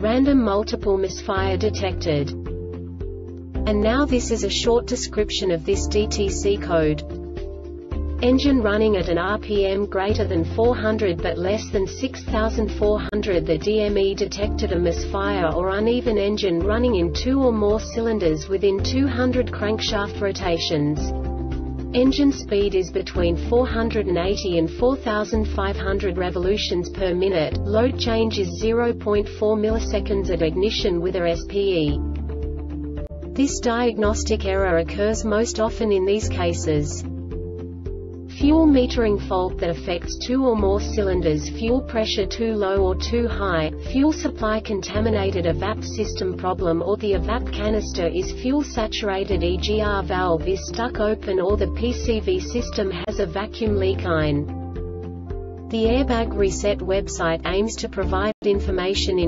Random multiple misfire detected. And now this is a short description of this DTC code. Engine running at an RPM greater than 400 but less than 6400 The DME detected a misfire or uneven engine running in two or more cylinders within 200 crankshaft rotations. Engine speed is between 480 and 4500 revolutions per minute. Load change is 0.4 milliseconds at ignition with a SPE. This diagnostic error occurs most often in these cases. Fuel metering fault that affects two or more cylinders fuel pressure too low or too high, fuel supply contaminated evap system problem or the evap canister is fuel saturated EGR valve is stuck open or the PCV system has a vacuum leak ein. The Airbag Reset website aims to provide information in